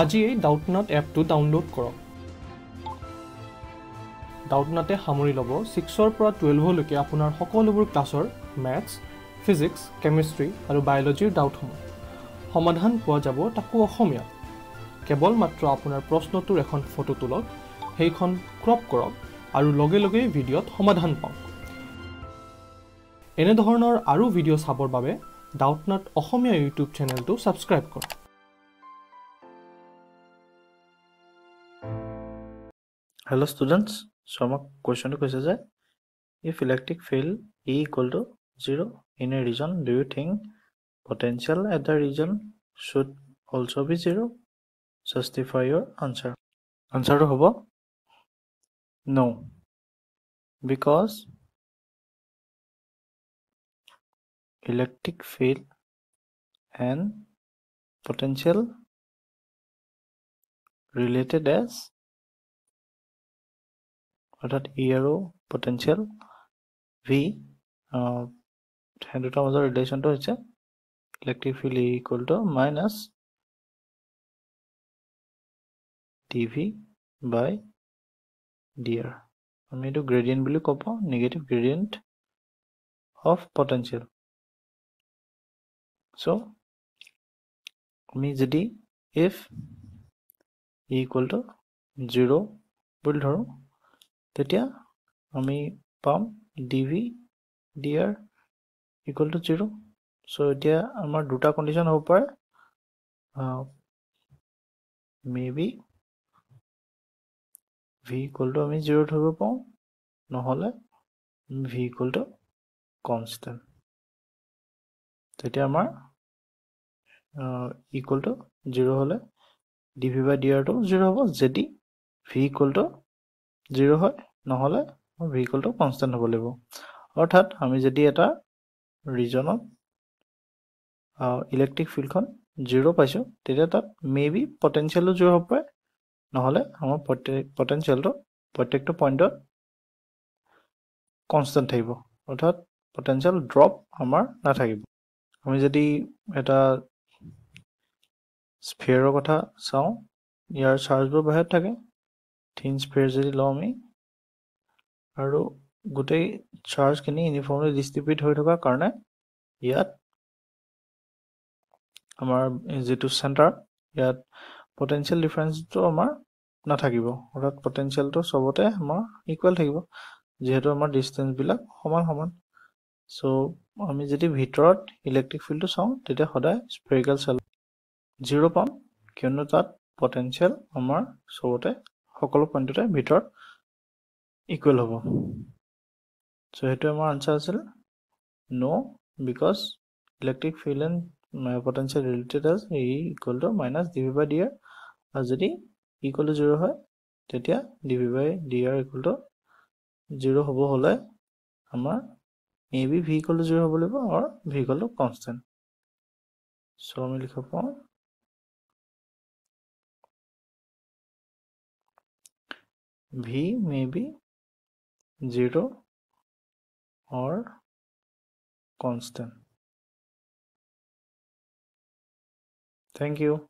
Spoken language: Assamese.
আজিয়েই ডাউটনাট এপটো ডাউনলোড কৰক। ডাউটনাটে সামৰি ল'ব ছিক্সৰ পৰা টুৱেলভলৈকে আপোনাৰ সকলোবোৰ ক্লাছৰ মেথছ ফিজিক্স কেমেষ্ট্ৰি আৰু বায়'লজিৰ ডাউটসমূহ। সমাধান পোৱা যাব তাকো অসমীয়াত। কেৱল মাত্ৰ আপোনাৰ প্ৰশ্নটোৰ এখন ফটো তোলক সেইখন ক্ৰপ কৰক আৰু লগে লগে ভিডিঅ'ত সমাধান পাওক। এনেধৰণৰ আৰু ভিডিঅ' চাবৰ বাবে ডাউটনাট অসমীয়া ইউটিউব চেনেলটো ছাবস্ক্ৰাইব কৰক। হেল্ল' ষ্টুডেণ্টছ শৰ্মাক কুৱেশ্যনটো কৈছে যে if electric field E equal to zero' in a region do you think potential at the region should also' be zero' justify your answer আনচাৰটো হ'ব no' because electric field and potential related as অৰ্থাৎ ই আৰু পটেঞ্চিয়েল ভি সেই দুটাৰ মাজৰ ৰিলেশ্যনটো হৈছে electric field E equal to minus d V by d r আমি এইটো গ্ৰেডিয়েণ্ট বুলি ক'ব negative gradient of potential so' আমি যদি if E equal to zero' বুলি ধৰোঁ তেতিয়া আমি পাম D V D R equal to zero' so' এতিয়া আমাৰ দুটা কণ্ডিশ্যন হ'ব পাৰে। May be V equal to আমি জিৰ' ধৰিব পাৰোঁ। নহ'লে ভি ইকুৱেল টু কনষ্টেণ্ট তেতিয়া আমাৰ ইকুৱেল টু জিৰ' হ'লে ডি ভি বাই ডি আৰটো জিৰ' হ'ব। যদি ভি ইকুৱেল টু জিৰ' হয় নহ'লে ভেহিকলটো কনষ্টেণ্ট হ'ব লাগিব। অৰ্থাৎ আমি যদি এটা ৰিজনত ইলেক্ট্ৰিক ফিল্ডখন জিৰ' পাইছোঁ তেতিয়া তাত মে বি পটেঞ্চিয়েলো জিৰ' হ'ব পাৰে নহ'লে আমাৰ প্ৰত্যেক পটেঞ্চিয়েলটো প্ৰত্যেকটো পইণ্টত কনষ্টেণ্ট থাকিব। অৰ্থাৎ পটেঞ্চিয়েল ড্ৰপ আমাৰ নাথাকিব। আমি যদি এটা স্ফিয়াৰৰ কথা চাওঁ ইয়াৰ চাৰ্জবোৰ বাহিৰত থাকে থিন স্পেয়াৰ যদি লওঁ আমি আৰু গোটেই চাৰ্জখিনি ইউনিফৰ্মলি ডিষ্ট্ৰিবিউট হৈ থকাৰ কাৰণে ইয়াত আমাৰ যিটো চেণ্টাৰ ইয়াত পটেঞ্চিয়েল ডিফাৰেঞ্চটো আমাৰ নাথাকিব। অৰ্থাৎ পটেঞ্চিয়েলটো চবতে আমাৰ ইকুৱেল থাকিব যিহেতু আমাৰ ডিষ্টেঞ্চবিলাক সমান সমান। চ' আমি যদি ভিতৰত ইলেক্ট্ৰিক ফিল্ডটো চাওঁ তেতিয়া সদায় স্পেৰিকেল চেল জিৰ' পাম। কিয়নো তাত পটেঞ্চিয়েল আমাৰ চবতে সকলো পইণ্টতে ভিতৰত ইকুৱেল হ'ব। চ' সেইটো আমাৰ আনচাৰ আছিল। No' because electric field and potential related as E equal to minus D V by D R আৰু যদি ইকুৱেল টু জিৰ' হয় তেতিয়া D V by D R equal to zero' হ'ব হ'লে আমাৰ may be V equal to zero' হ'ব লাগিব আৰু V equal to constant so' আমি লিখিব পাওঁ V may be 0 or constant. Thank you.